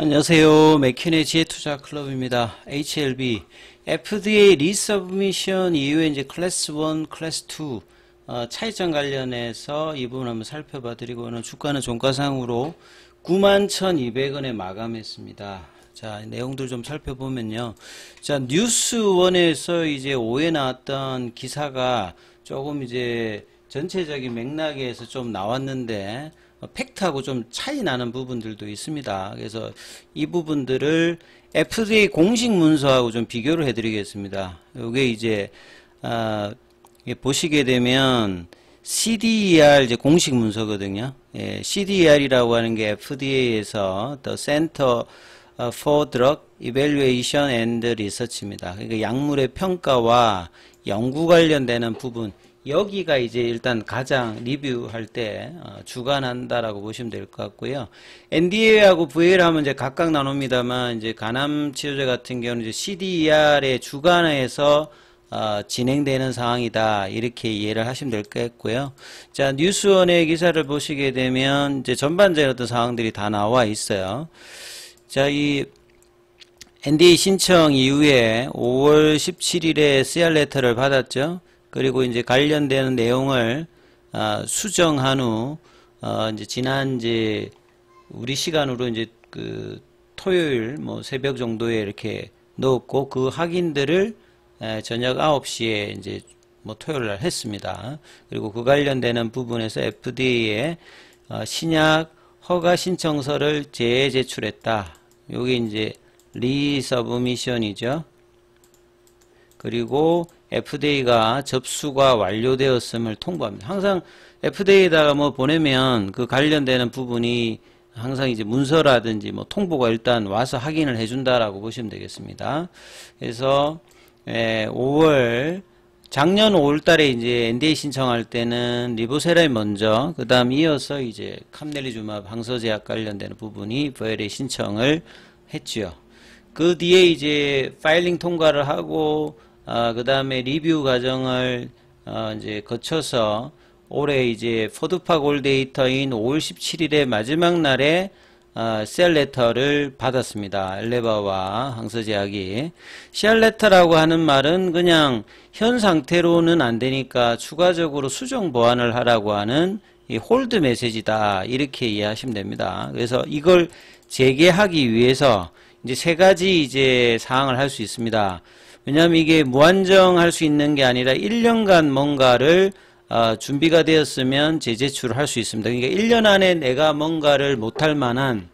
안녕하세요. 맥킨의 지혜투자 클럽입니다. HLB FDA resubmission 이후에 이제 클래스 1, 클래스 2 어, 차이점 관련해서 이 부분 한번 살펴봐 드리고는 주가는 종가상으로 91,200원에 마감했습니다. 자, 내용들 좀 살펴보면요. 자, 뉴스원에서 이제 오후에 나왔던 기사가 조금 이제 전체적인 맥락에서 좀 나왔는데 어, 팩트하고 좀 차이 나는 부분들도 있습니다. 그래서 이 부분들을 FDA 공식 문서하고 좀 비교를 해드리겠습니다. 이게 이제 아, 보시게 되면 CDER 이제 공식 문서거든요. 예, CDER이라고 하는 게 FDA에서 The Center for Drug Evaluation and Research입니다. 그러니까 약물의 평가와 연구 관련되는 부분 여기가 이제 일단 가장 리뷰할 때 어, 주관한다라고 보시면 될 것 같고요. NDA하고 VL 하면 이제 각각 나눕니다만 이제 간암 치료제 같은 경우는 이제 CDER의 주관에서 어, 진행되는 상황이다 이렇게 이해를 하시면 될 것 같고요. 자 뉴스원의 기사를 보시게 되면 이제 전반적인 어떤 상황들이 다 나와 있어요. 자이 NDA 신청 이후에 5월 17일에 CR 레터를 받았죠. 그리고 이제 관련되는 내용을 어, 수정한 후 어, 이제 지난 이제 우리 시간으로 이제 그 토요일 뭐 새벽 정도에 이렇게 넣었고 그 확인들을 에, 저녁 9시에 이제 뭐 토요일 날 했습니다. 그리고 그 관련되는 부분에서 FDA에 어, 신약 허가 신청서를 재제출했다. 요게 이제 리서브미션이죠. 그리고 FDA가 접수가 완료되었음을 통보합니다. 항상 FDA에다가 뭐 보내면 그 관련되는 부분이 항상 이제 문서라든지 뭐 통보가 일단 와서 확인을 해준다라고 보시면 되겠습니다. 그래서 5월 작년 5월 달에 이제 NDA 신청할 때는 리보세라이 먼저 그 다음 이어서 이제 캄넬리주마브 항서제약 관련되는 부분이 VLA 신청을 했지요. 그 뒤에 이제 filing 통과를 하고 어, 그 다음에 리뷰 과정을 어, 이제 거쳐서 올해 이제 PDUFA goal date인 5월 17일의 마지막 날에 어, CR letter를 받았습니다. 엘레바와 항서제약이 CR letter라고 하는 말은 그냥 현 상태로는 안 되니까 추가적으로 수정 보완을 하라고 하는 이 hold 메시지다 이렇게 이해하시면 됩니다. 그래서 이걸 재개하기 위해서 이제 세 가지 이제 사항을 할 수 있습니다. 왜냐하면 이게 무한정할 수 있는 게 아니라 1년간 뭔가를 어, 준비가 되었으면 재제출을 할 수 있습니다. 그러니까 1년 안에 내가 뭔가를 못할 만한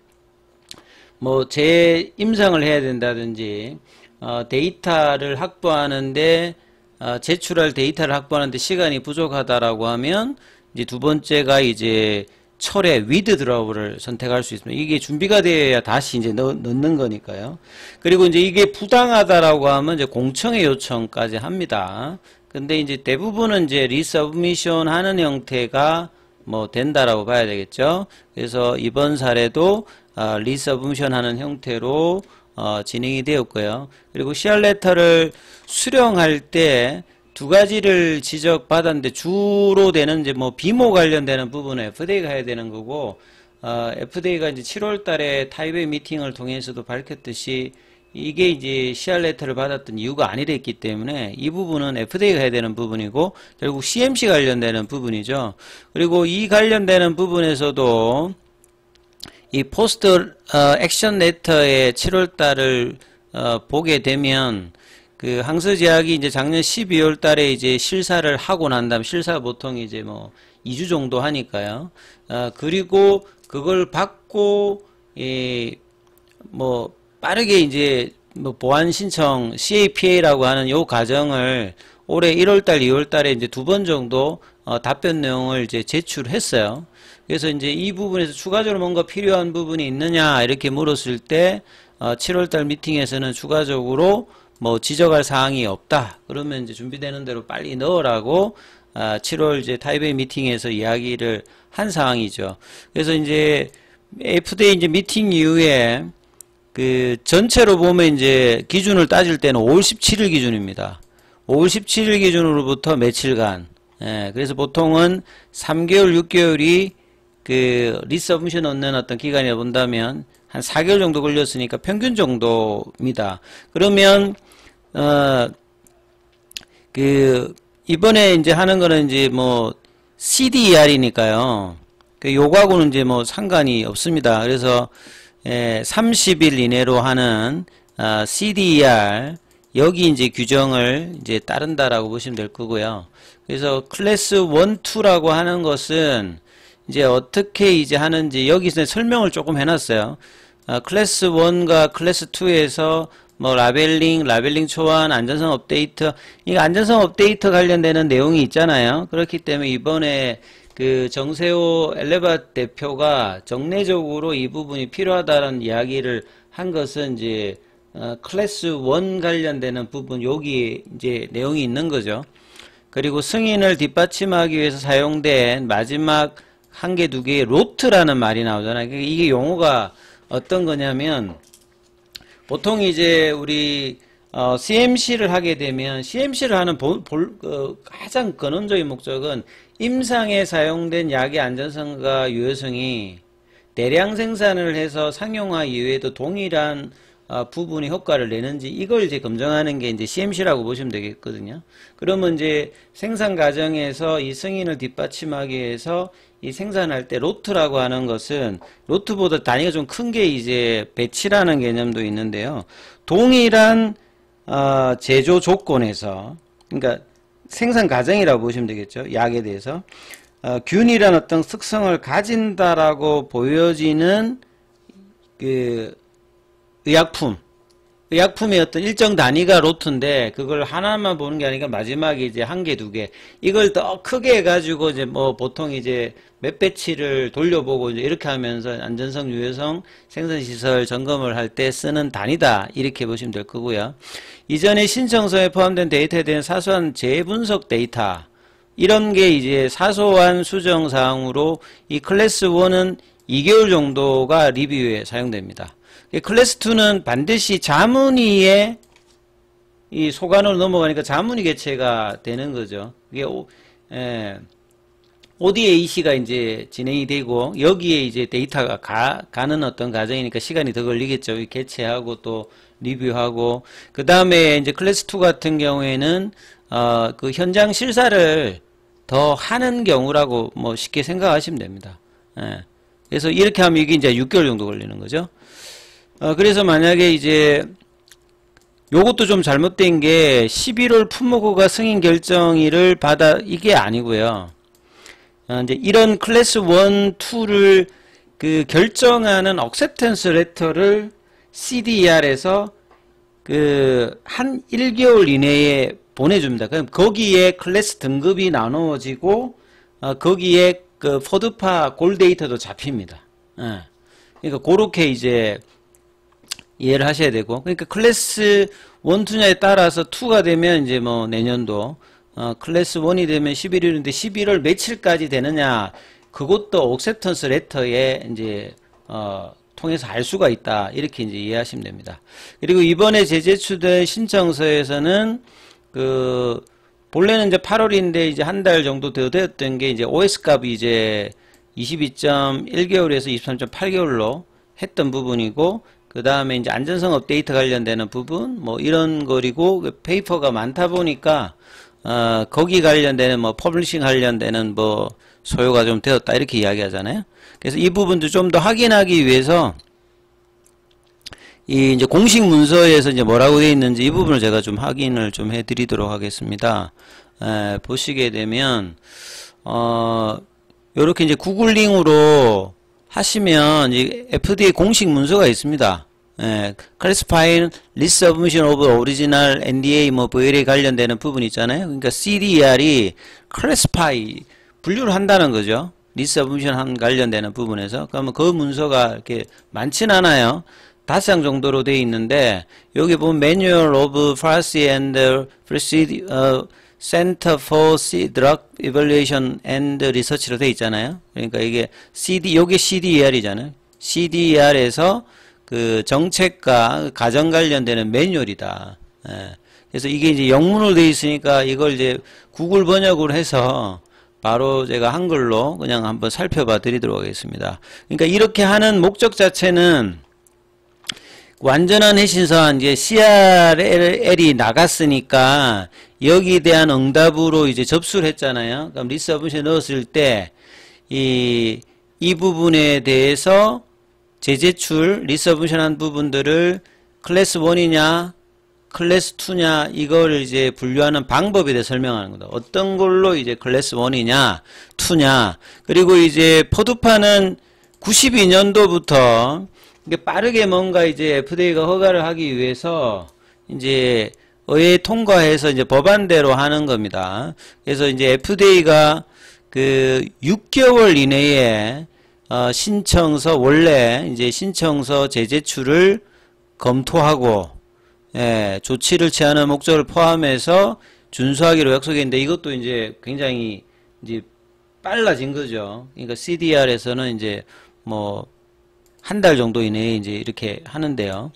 뭐 재임상을 해야 된다든지 어, 데이터를 확보하는데 어, 제출할 데이터를 확보하는데 시간이 부족하다라고 하면 이제 두 번째가 이제 철회 withdraw를 선택할 수 있습니다. 이게 준비가 되어야 다시 이제 넣, 는 거니까요. 그리고 이제 이게 부당하다라고 하면 이제 공청회 요청까지 합니다. 근데 이제 대부분은 이제 resubmission 하는 형태가 뭐 된다라고 봐야 되겠죠. 그래서 이번 사례도 어, resubmission 하는 형태로 어, 진행이 되었고요. 그리고 CR letter를 수령할 때 두 가지를 지적받았는데 주로 되는 이제 뭐 BIMO 관련되는 부분에 FDA가 해야 되는 거고 어, FDA가 이제 7월 달에 Type A 미팅을 통해서도 밝혔듯이 이게 이제 CR 레터를 받았던 이유가 아니랬기 때문에 이 부분은 FDA가 해야 되는 부분이고 결국 CMC 관련되는 부분이죠. 그리고 이 관련되는 부분에서도 이 post 어, action letter의 7월 달을 어, 보게 되면 그 항서제약이 이제 작년 12월 달에 이제 실사를 하고 난 다음 실사 보통 이제 뭐 2주 정도 하니까요. 어, 그리고 그걸 받고 이뭐 빠르게 이제 뭐 보안 신청 CAPA라고 하는 요 과정을 올해 1월 달, 2월 달에 이제 두 번 정도 어, 답변 내용을 이제 제출했어요. 그래서 이제 이 부분에서 추가적으로 뭔가 필요한 부분이 있느냐 이렇게 물었을 때 어, 7월 달 미팅에서는 추가적으로 뭐 지적할 사항이 없다. 그러면 이제 준비되는 대로 빨리 넣으라고 아, 7월 이제 타이베이 미팅에서 이야기를 한 사항이죠. 그래서 이제 FDA 이제 미팅 이후에 그 전체로 보면 이제 기준을 따질 때는 5월 17일 기준입니다. 5월 17일 기준으로부터 며칠간. 예, 그래서 보통은 3개월, 6개월이 그 리서브션 얻는 어떤 기간이라 본다면 한 4개월 정도 걸렸으니까 평균 정도입니다. 그러면 어 그 이번에 이제 하는 거는 이제 뭐 CDER이니까요. 그 요거하고는 이제 뭐 상관이 없습니다. 그래서 예, 30일 이내로 하는 아, CDER 여기 이제 규정을 이제 따른다라고 보시면 될 거고요. 그래서 클래스 1, 2라고 하는 것은 이제 어떻게 이제 하는지 여기서 설명을 조금 해놨어요. 아, 클래스 1과 클래스 2에서 뭐 labeling, labeling 초안, 안전성 업데이트 이 안전성 업데이트 관련되는 내용이 있잖아요. 그렇기 때문에 이번에 그 정세호 엘레바 대표가 정례적으로 이 부분이 필요하다는 이야기를 한 것은 이제 어, 클래스 1 관련되는 부분 여기 이제 내용이 있는 거죠. 그리고 승인을 뒷받침하기 위해서 사용된 마지막 한 개, 두 개의 로트라는 말이 나오잖아요. 그러니까 이게 용어가 어떤 거냐면 보통 이제 우리 어, CMC를 하게 되면 CMC를 하는 볼, 볼, 어, 가장 근원적인 목적은 임상에 사용된 약의 안전성과 유효성이 대량 생산을 해서 상용화 이후에도 동일한 어, 부분이 효과를 내는지 이걸 이제 검증하는 게 이제 CMC라고 보시면 되겠거든요. 그러면 이제 생산 과정에서 이 승인을 뒷받침하기 위해서 이 생산할 때 로트라고 하는 것은 로트보다 단위가 좀 큰 게 이제 배치라는 개념도 있는데요. 동일한 어, 제조 조건에서 그러니까 생산 과정이라고 보시면 되겠죠. 약에 대해서 어, 균이란 어떤 특성을 가진다라고 보여지는 그 의약품 의약품의 어떤 일정 단위가 로트인데 그걸 하나만 보는 게 아니라 마지막에 이제 한 개, 두 개. 이걸 더 크게 해가지고 이제 뭐 보통 이제 몇 batch를 돌려보고 이제 이렇게 하면서 안전성, 유효성, 생산시설 점검을 할 때 쓰는 단위다. 이렇게 보시면 될 거고요. 이전에 신청서에 포함된 데이터에 대한 사소한 재분석 데이터. 이런 게 이제 사소한 수정 사항으로 이 클래스 1은 2개월 정도가 리뷰에 사용됩니다. 클래스 2는 반드시 자문위에 이 소관으로 넘어가니까 자문위 개체가 되는 거죠. 그게 오, 예, ODAC가 이제 진행이 되고 여기에 이제 데이터가 가, 가는 어떤 과정이니까 시간이 더 걸리겠죠. 개체하고 또 리뷰하고 그 다음에 이제 클래스 2 같은 경우에는 어, 그 현장 실사를 더 하는 경우라고 뭐 쉽게 생각하시면 됩니다. 예. 그래서 이렇게 하면 이게 이제 6개월 정도 걸리는 거죠. 어, 그래서 만약에 이제 요것도 좀 잘못된 게 11월 품목허가 승인 결정일을 받아 이게 아니고요. 어, 이제 이런 클래스 1, 2를 그 결정하는 acceptance letter를 CDER에서 그 한 1개월 이내에 보내줍니다. 그럼 거기에 클래스 등급이 나누어지고 어, 거기에 그 PDUFA goal date도 잡힙니다. 예. 그러니까 그렇게 이제 이해를 하셔야 되고. 그러니까 클래스 1, 2냐에 따라서 2가 되면 이제 뭐 내년도 어, 클래스 1이 되면 11월인데 11월 며칠까지 되느냐. 그것도 acceptance letter에 이제 어, 통해서 알 수가 있다. 이렇게 이제 이해하시면 됩니다. 그리고 이번에 제제출된 신청서에서는 그 본래는 이제 8월인데 이제 한 달 정도 더 되었던 게 이제 OS 값이 이제 22.1개월에서 23.8개월로 했던 부분이고 그 다음에 이제 안전성 업데이트 관련되는 부분 뭐 이런 거이고 그 paper가 많다 보니까 어 거기 관련되는 뭐 publishing 관련되는 뭐 소요가 좀 되었다 이렇게 이야기하잖아요. 그래서 이 부분도 좀 더 확인하기 위해서 이 이제 공식 문서에서 이제 뭐라고 되어 있는지 이 부분을 제가 좀 확인을 좀 해드리도록 하겠습니다. 에, 보시게 되면 어 이렇게 이제 구글링으로 하시면 이 FDA 공식 문서가 있습니다. 예, list submission of original NDA 뭐 VLA 관련되는 부분 있잖아요. 그러니까 CDR이 classify 분류를 한다는 거죠. 한 관련되는 부분에서 그러면 그 문서가 이렇게 많진 않아요. 다섯 장 정도로 되어 있는데 여기 보면 of Pharmacy and Procedure uh, Center for Drug Evaluation and Research로 되어 있잖아요. 그러니까 이게 CD, 요게 CDER이잖아요. CDER에서 그 정책과 가정 관련되는 매뉴얼이다. 예. 그래서 이게 이제 영문으로 되어 있으니까 이걸 이제 구글 번역으로 해서 바로 제가 한글로 그냥 한번 살펴봐 드리도록 하겠습니다. 그러니까 이렇게 하는 목적 자체는 완전한 해신서한 이제 CRL이 나갔으니까 여기에 대한 응답으로 이제 접수를 했잖아요. 그럼 리서브션에 넣었을 때 이 이 부분에 대해서 재제출 리서브션한 부분들을 클래스 1이냐 클래스 2냐 이거를 이제 분류하는 방법에 대해 설명하는 거다. 어떤 걸로 이제 클래스 1이냐 2냐 그리고 이제 포드파는 92년도부터 빠르게 뭔가 이제 FDA가 허가를 하기 위해서 이제 의회 통과해서 이제 법안대로 하는 겁니다. 그래서 이제 FDA가 그 6개월 이내에 어 신청서 원래 이제 신청서 재제출을 검토하고 예, 조치를 취하는 목적을 포함해서 준수하기로 약속했는데 이것도 이제 굉장히 이제 빨라진 거죠. 그러니까 CDR에서는 이제 뭐 한 달 정도 이내에 이제 이렇게 하는데요.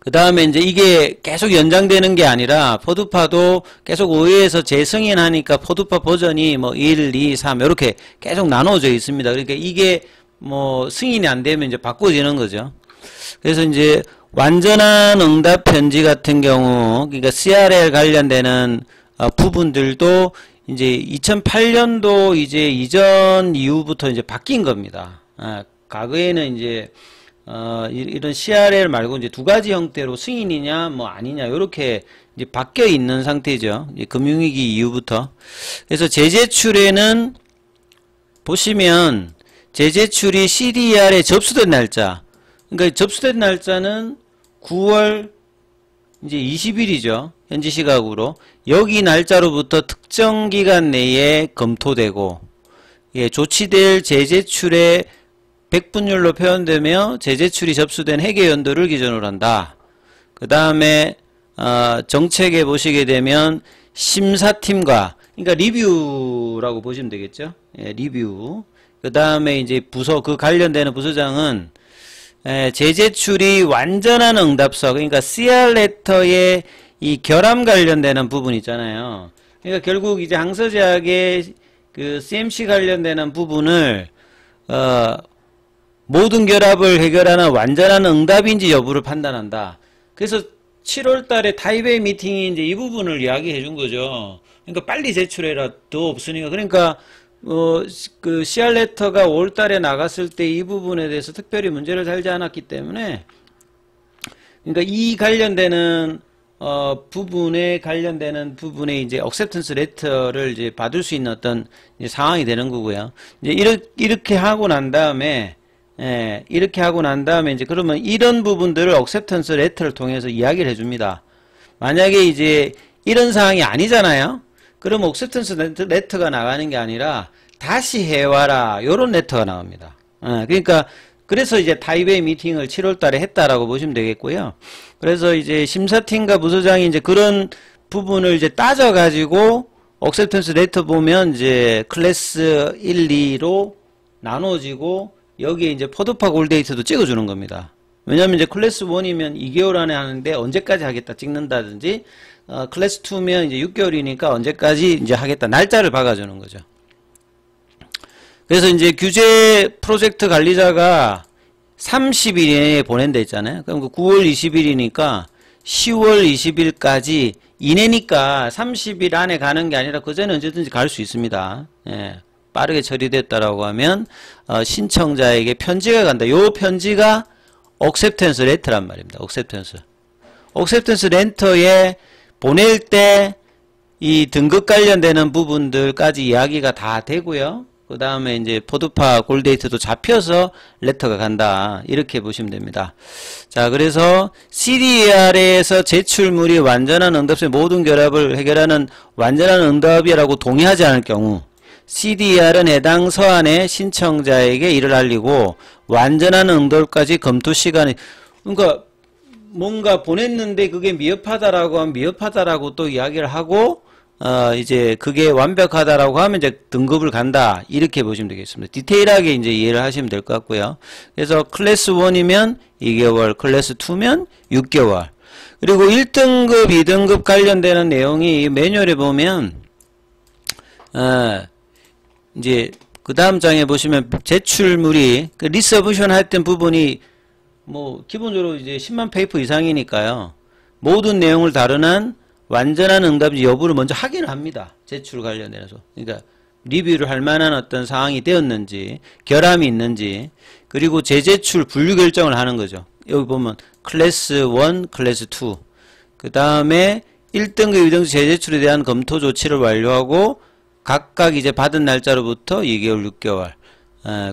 그 다음에 이제 이게 계속 연장되는 게 아니라 포드파도 계속 의회에서 재승인하니까 포드파 버전이 뭐 1, 2, 3 이렇게 계속 나눠져 있습니다. 그러니까 이게 뭐 승인이 안 되면 이제 바꿔지는 거죠. 그래서 이제 완전한 응답 편지 같은 경우 그러니까 CRL 관련되는 어, 부분들도 이제 2008년도 이제 이전 이후부터 이제 바뀐 겁니다. 아, 과거에는 이제 어, 이런 CRL 말고 이제 두 가지 형태로 승인이냐 뭐 아니냐 이렇게 이제 바뀌어 있는 상태죠. 금융위기 이후부터. 그래서 재제출에는 보시면 재제출이 CDR에 접수된 날짜. 그러니까 접수된 날짜는 9월 이제 20일이죠. 현지 시각으로. 여기 날짜로부터 특정 기간 내에 검토되고 예, 조치될 재제출의 백분율로 표현되며 재제출이 접수된 회계 연도를 기준으로 한다. 그 다음에 어, 정책에 보시게 되면 심사팀과 그러니까 리뷰라고 보시면 되겠죠. 예, 리뷰. 그 다음에 이제 부서 그 관련되는 부서장은 에, 재제출이 완전한 응답서 그러니까 CR 레터의 이 결함 관련되는 부분 있잖아요. 그러니까 결국 이제 항서제약의 그 CMC 관련되는 부분을 어, 모든 결합을 해결하는 완전한 응답인지 여부를 판단한다. 그래서 7월 달에 타이베이 미팅이 이제 이 부분을 이야기해 준 거죠. 그러니까 빨리 제출해라. 더 없으니까. 그러니까 어, 그 CR 레터가 5월 달에 나갔을 때 이 부분에 대해서 특별히 문제를 살지 않았기 때문에 그러니까 이 관련되는 어, 부분에 관련되는 부분에 이제 억셉턴스 레터를 이제 받을 수 있는 어떤 상황이 되는 거고요. 이제 이렇게, 이렇게 하고 난 다음에 예, 이렇게 하고 난 다음에 이제 그러면 이런 부분들을 acceptance letter를 통해서 이야기를 해줍니다. 만약에 이제 이런 상황이 아니잖아요. 그럼 acceptance letter가 나가는 게 아니라 다시 해와라 요런 letter가 나옵니다. 예, 그러니까 그래서 이제 Type A 미팅을 7월 달에 했다라고 보시면 되겠고요. 그래서 이제 심사팀과 부서장이 이제 그런 부분을 이제 따져가지고 acceptance letter 보면 이제 클래스 1, 2로 나눠지고 여기에 이제 포드파 골데이트도 찍어주는 겁니다. 왜냐면 이제 클래스 1이면 2개월 안에 하는데 언제까지 하겠다 찍는다든지 어, 클래스 2면 이제 6개월이니까 언제까지 이제 하겠다 날짜를 박아주는 거죠. 그래서 이제 규제 프로젝트 관리자가 30일 이내에 보낸다 했잖아요. 그럼 그 9월 20일이니까 10월 20일까지 이내니까 30일 안에 가는 게 아니라 그 전에 언제든지 갈 수 있습니다. 예, 빠르게 처리됐다라고 하면 어, 신청자에게 편지가 간다. 요 편지가 acceptance letter란 말입니다. acceptance. acceptance letter에 보낼 때 이 등급 관련되는 부분들까지 이야기가 다 되고요. 그 다음에 이제 PDUFA goal date도 잡혀서 letter가 간다. 이렇게 보시면 됩니다. 자, 그래서 CDER에서 제출물이 완전한 응답의 모든 결함을 해결하는 완전한 응답이라고 동의하지 않을 경우 CDR은 해당 서한의 신청자에게 이를 알리고 완전한 응답까지 검토 시간이 그러니까 뭔가 보냈는데 그게 미흡하다라고 하면 미흡하다라고 또 이야기를 하고 어 이제 그게 완벽하다라고 하면 이제 등급을 간다 이렇게 보시면 되겠습니다. 디테일하게 이제 이해를 하시면 될 것 같고요. 그래서 클래스 1이면 2개월, 클래스 2면 6개월. 그리고 1등급, 2등급 관련되는 내용이 매뉴얼에 보면 어 이제 그 다음 장에 보시면 제출물이 그 resubmission 했던 부분이 뭐 기본적으로 이제 10만 paper 이상이니까요. 모든 내용을 다루는 완전한 응답인지 여부를 먼저 확인을 합니다. 제출 관련해서. 그러니까 리뷰를 할 만한 어떤 상황이 되었는지, 결함이 있는지, 그리고 재제출 분류 결정을 하는 거죠. 여기 보면 클래스 1, 클래스 2. 그 다음에 1등급, 2등급 재제출에 대한 검토 조치를 완료하고 각각 이제 받은 날짜로부터 2개월, 6개월.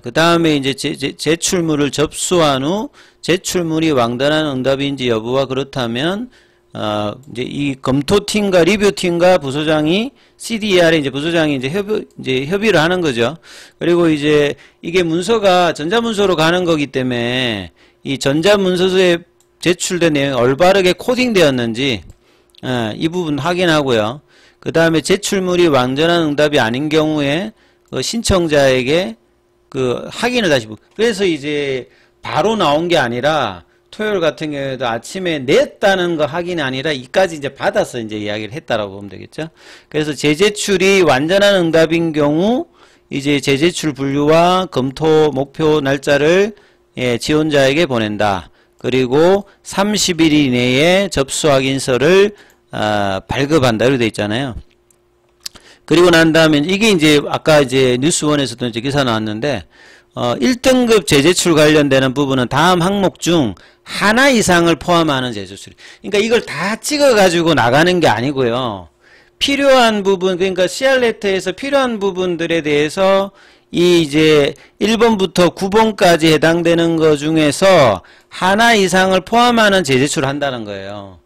그 다음에 이제 제, 제, 제출물을 접수한 후 제출물이 왕단한 응답인지 여부와 그렇다면 어, 이제 이 검토팀과 리뷰팀과 부소장이 CDR에 이제 부소장이 이제 협의, 이제 협의를 하는 거죠. 그리고 이제 이게 문서가 전자문서로 가는 거기 때문에 이 전자문서에 제출된 내용이 올바르게 코딩되었는지 어, 이 부분 확인하고요. 그 다음에 제출물이 완전한 응답이 아닌 경우에 그 신청자에게 그 확인을 다시 그래서 이제 바로 나온 게 아니라 토요일 같은 경우에도 아침에 냈다는 거 확인이 아니라 이까지 이제 받아서 이제 이야기를 했다라고 보면 되겠죠. 그래서 재제출이 완전한 응답인 경우 이제 재제출 분류와 검토 목표 날짜를 예, 지원자에게 보낸다. 그리고 30일 이내에 접수 확인서를 어, 발급한다. 이렇게 돼 있잖아요. 그리고 난 다음에 이게 이제 아까 이제 뉴스원에서도 이제 기사 나왔는데 어 1등급 재제출 관련되는 부분은 다음 항목 중 하나 이상을 포함하는 재제출. 그러니까 이걸 다 찍어 가지고 나가는 게 아니고요. 필요한 부분 그러니까 CR레터에서 필요한 부분들에 대해서 이 이제 1번부터 9번까지 해당되는 것 중에서 하나 이상을 포함하는 재제출을 한다는 거예요.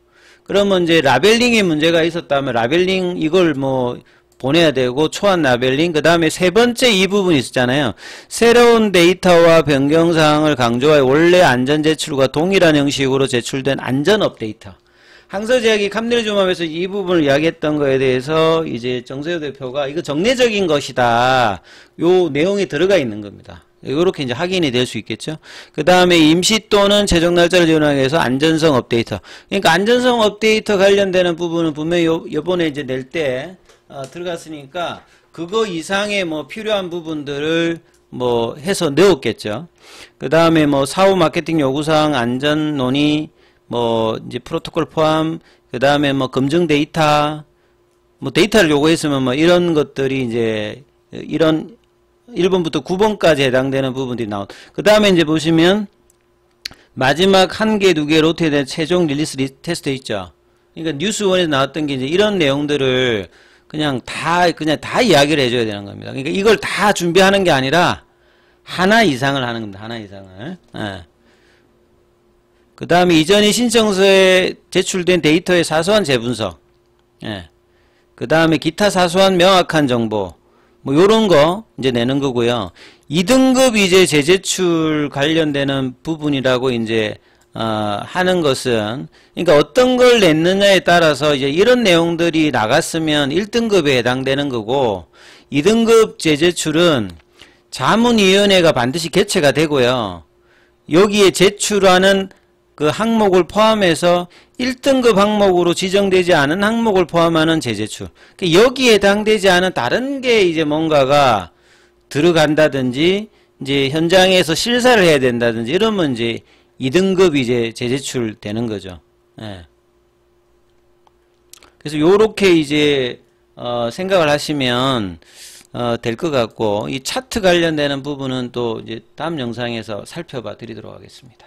그러면 이제 labeling에 문제가 있었다면 labeling 이걸 뭐 보내야 되고 초안 labeling 그 다음에 세 번째 이 부분이 있었잖아요. 새로운 데이터와 변경사항을 강조하여 원래 안전 제출과 동일한 형식으로 제출된 안전 업데이트. 항서제약이 감리조합에서 이 부분을 이야기했던 거에 대해서 이제 정세호 대표가 이거 정례적인 것이다. 요 내용이 들어가 있는 겁니다. 이렇게 이제 확인이 될 수 있겠죠. 그 다음에 임시 또는 최종 날짜를 지원하기 위해서 안전성 업데이트. 그러니까 안전성 업데이트 관련되는 부분은 분명히 요, 요번에 이제 낼때 어, 들어갔으니까 그거 이상의 뭐 필요한 부분들을 뭐 해서 넣었겠죠. 그 다음에 뭐 사후 마케팅 요구사항 안전 논의 뭐 이제 프로토콜 포함 그 다음에 뭐 검증 데이터 뭐 데이터를 요구했으면 뭐 이런 것들이 이제 이런 1번부터 9번까지 해당되는 부분들이 나온 그 다음에 이제 보시면 마지막 한 개, 두 개 로테된 최종 release 테스트 있죠. 그러니까 뉴스원에서 나왔던 게 이제 이런 내용들을 그냥 다 그냥 다 이야기를 해줘야 되는 겁니다. 그러니까 이걸 다 준비하는 게 아니라 하나 이상을 하는 겁니다. 하나 이상을. 예. 그 다음에 이전에 신청서에 제출된 데이터의 사소한 재분석. 예. 그 다음에 기타 사소한 명확한 정보. 뭐 요런 거 이제 내는 거고요. 2등급 이제 재제출 관련되는 부분이라고 이제 어, 하는 것은 그러니까 어떤 걸 냈느냐에 따라서 이제 이런 내용들이 나갔으면 1등급에 해당되는 거고 2등급 재제출은 자문위원회가 반드시 개최가 되고요. 여기에 제출하는 그 항목을 포함해서 1등급 항목으로 지정되지 않은 항목을 포함하는 재제출. 그러니까 여기에 해당되지 않은 다른 게 이제 뭔가가 들어간다든지 이제 현장에서 실사를 해야 된다든지 이러면 이제 2등급 이제 재제출 되는 거죠. 예. 그래서 요렇게 이제 어 생각을 하시면 어 될 것 같고 이 차트 관련되는 부분은 또 이제 다음 영상에서 살펴봐 드리도록 하겠습니다.